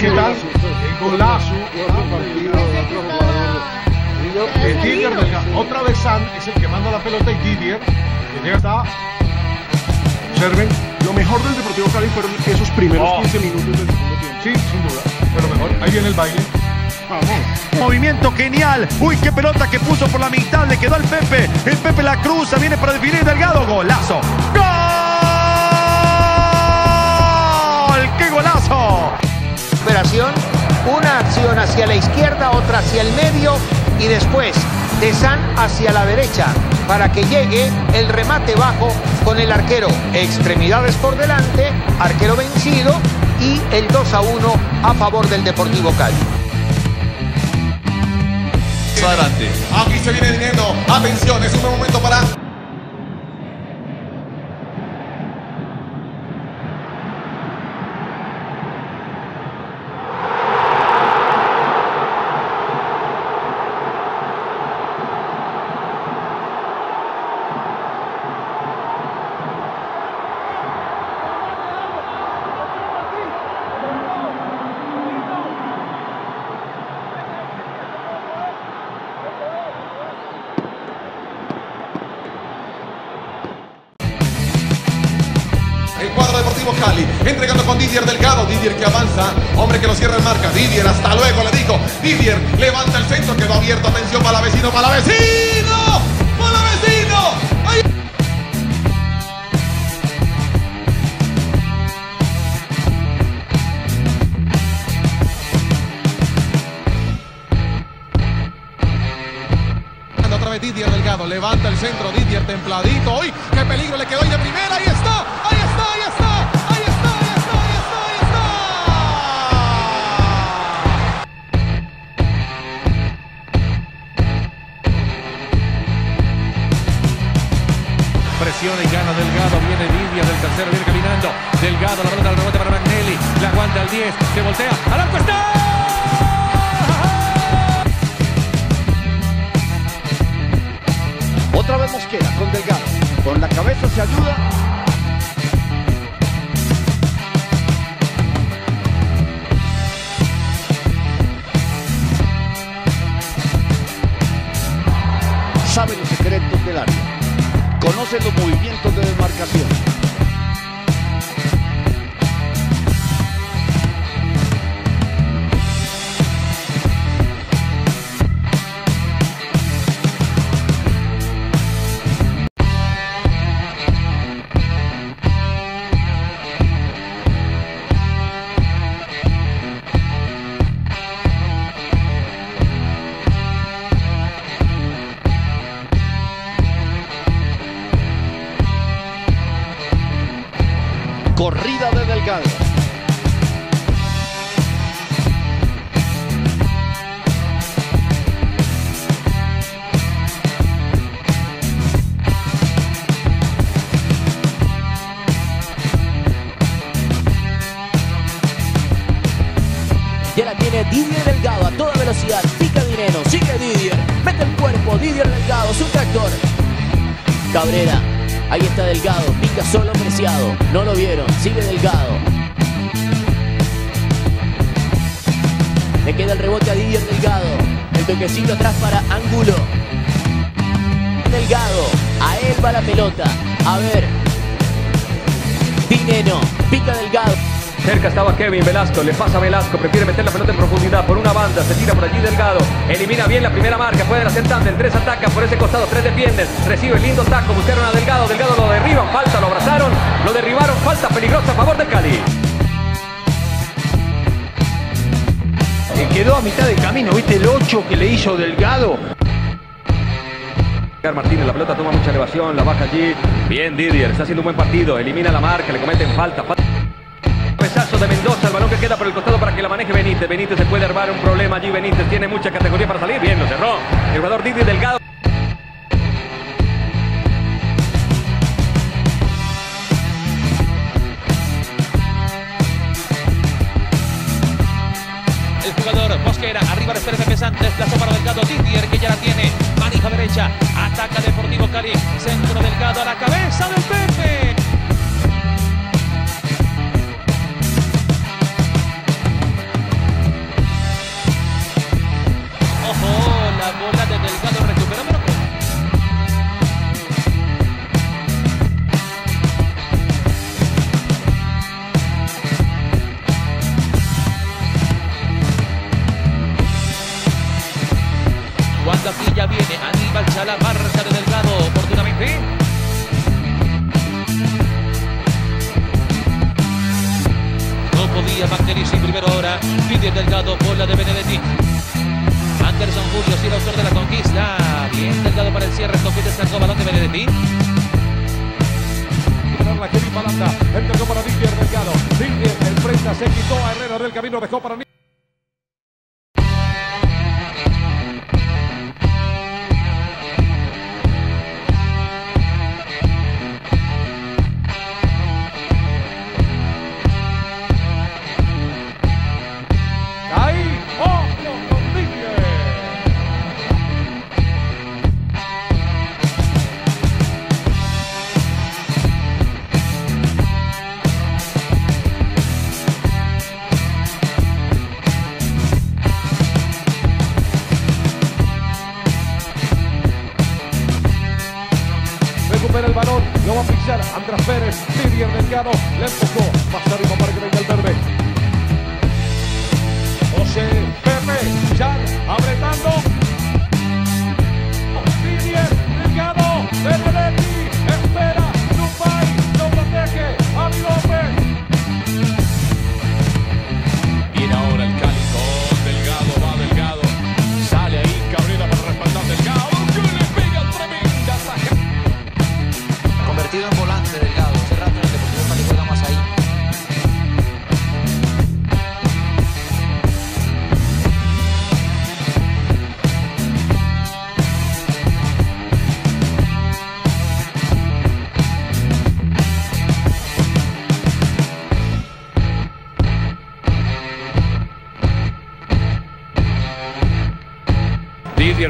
¿Qué tal? Golazo. El Didier Delgado. Otra vez San es el que manda la pelota y Didier, que llega hasta. Observen. Lo mejor del Deportivo Cali fueron esos primeros Oh. 15 minutos del segundo tiempo. Sí, sin duda. Pero mejor. Ahí viene el baile. Vamos. Movimiento genial. Uy, qué pelota que puso por la mitad. Le quedó al Pepe. El Pepe la cruza. Viene para definir Delgado. Golazo. ¡Gol! ¡Qué golazo! Una acción hacia la izquierda, otra hacia el medio y después de San hacia la derecha para que llegue el remate bajo con el arquero. Extremidades por delante, arquero vencido y el 2 a 1 a favor del Deportivo Cali. Adelante. Aquí se viene dinero. Atención, es un buen momento para. Cali, entregando con Didier Delgado, Didier que avanza, hombre que lo cierra en marca, Didier hasta luego le dijo, Didier levanta el centro, quedó abierto, atención para la vecino, para la vecino, para la vecino, Anda Otra vez Didier Delgado, levanta el centro, Didier templadito. ¡Uy! ¡Qué peligro le quedó ahí de primera! ¡Ahí está! ¡Ahí Gana Delgado. Viene Lidia del tercero. Viene caminando. Delgado. La pelota al rebote para Magnelli. La aguanta al 10. Se voltea. ¡Al arco está! Otra vez Mosquera con Delgado. Con la cabeza se ayuda. Cabrera, ahí está Delgado. Pica solo Preciado. No lo vieron, sigue Delgado. Le queda el rebote a Didier Delgado. El toquecito atrás para Ángulo. Delgado, a él va la pelota. A ver. Dineno, pica Delgado. Cerca estaba Kevin Velasco, le pasa a Velasco, prefiere meter la pelota en profundidad por una banda, se tira por allí Delgado, elimina bien la primera marca, pueden hacer tándem, tres atacan por ese costado, tres defienden, recibe lindo taco, buscaron a Delgado, Delgado lo derriban, falta, lo abrazaron, lo derribaron, falta peligrosa a favor de Cali. Quedó a mitad de camino, ¿viste el 8 que le hizo Delgado? Martínez, la pelota toma mucha elevación, la baja allí, bien Didier, está haciendo un buen partido, elimina la marca, le cometen falta. De Mendoza, el balón que queda por el costado para que la maneje Benítez. Benítez se puede armar un problema allí. Benítez tiene mucha categoría para salir. Bien, lo cerró. El jugador Didi Delgado. El jugador Mosquera, arriba de Pérez Pesán, desplaza para Delgado Didier, que ya la tiene. Manija derecha, ataca Deportivo Cali. Centro Delgado a la cabeza del Pepe. Podía mantenerse en primera hora. Didier Delgado, bola de Benedetti. Anderson Julio, sí, el autor de la conquista. Bien Delgado para el cierre, toque sacó balón de Benedetti. La Kevin Balanda, entregó para Didier Delgado. Didier enfrenta, se quitó a Herrera del camino, dejó para Andrés Pérez, Didier Delgado, le empujó, más arriba para que venga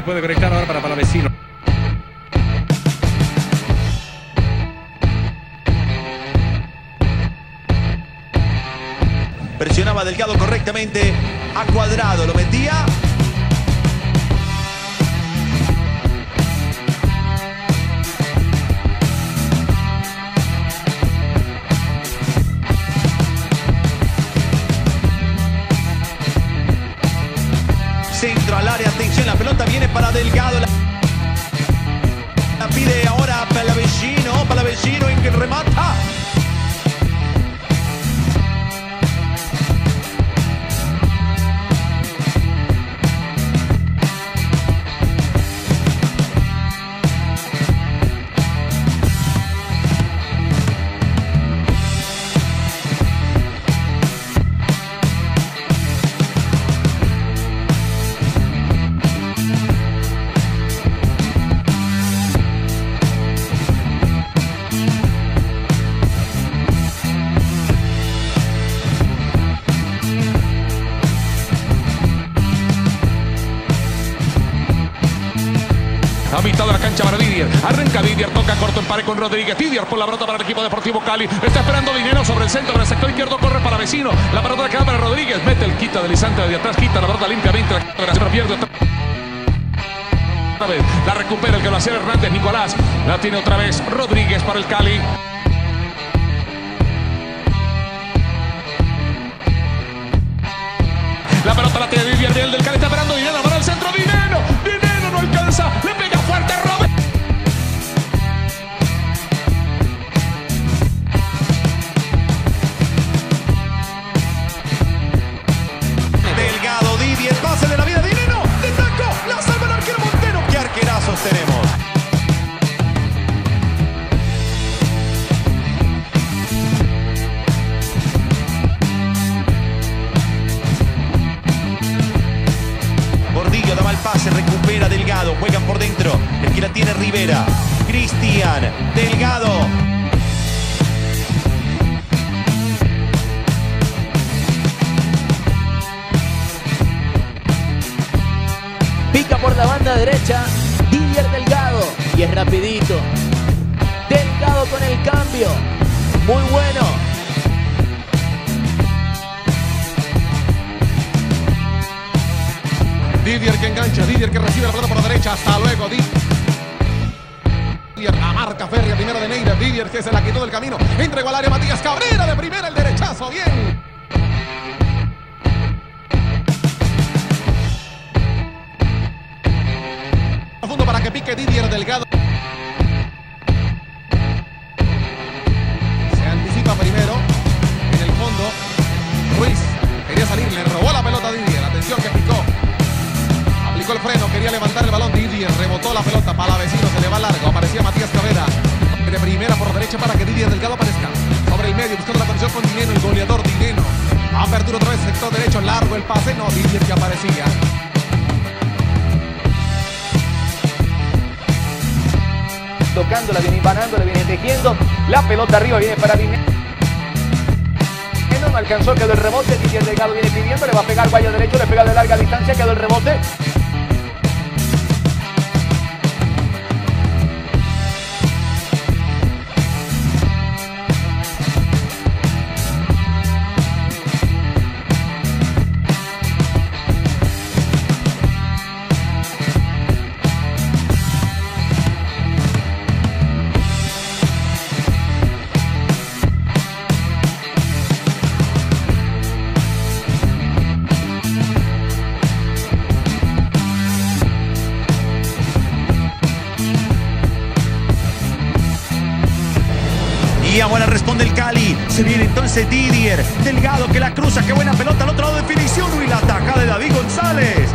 puede conectar ahora para Palavecino. Presionaba Delgado correctamente. A cuadrado lo metía. Centro al área, atención, la pelota viene para Delgado. La, pide ahora Palavecino, Palavecino en que remata. A mitad de la cancha para Didier. Arranca Didier, toca corto empare con Rodríguez. Didier por la pelota para el equipo deportivo Cali. Está esperando dinero sobre el centro, en el sector izquierdo corre para Vecino. La pelota queda para Rodríguez. Mete el quita deslizante de atrás, quita la pelota limpiamente. La pierde otra vez. La recupera el que lo hacía Hernández, Nicolás. La tiene otra vez Rodríguez para el Cali. La pelota la tiene Didier bien del Cali. Está esperando el. Dinero, Delgado. Pica por la banda derecha. Didier Delgado. Y es rapidito. Delgado con el cambio. Muy bueno. Didier que engancha, Didier que recibe la pelota por la derecha. Hasta luego, Didier. La marca férrea primero de Neira. Didier que se la quitó del camino. Entregó al área Matías Cabrera de primera el derechazo. Bien. que pique Didier Delgado. Medio, buscando la conexión con Dineno, el goleador Dineno. Apertura otra vez, sector derecho, largo el pase. No, Didier que aparecía. Tocándola, viene imbanándola, viene tejiendo. La pelota arriba viene para Dineno. No alcanzó, quedó el rebote. Didier Delgado viene pidiendo, le va a pegar guayo derecho, le pega de larga distancia, quedó el rebote. Y ahora responde el Cali. Se viene entonces Didier. Delgado que la cruza. Qué buena pelota al otro lado. Definición. Y la ataca de David González.